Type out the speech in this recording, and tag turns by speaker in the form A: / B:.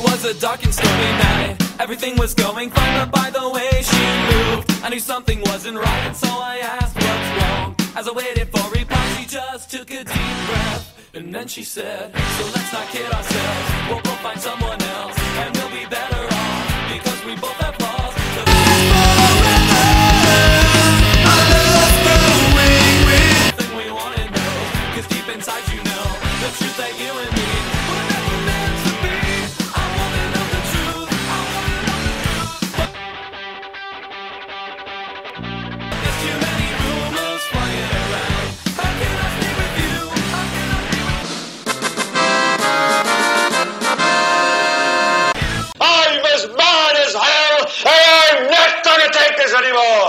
A: It was a dark and stormy night. Everything was going fine, but by the way she moved, I knew something wasn't right. So I asked what's wrong. As I waited for a reply, she just took a deep breath. And then she said, So let's not kid ourselves. We'll, go find someone else, and we'll be better off because we both have flaws. Inside you know the truth they
B: Geronimo!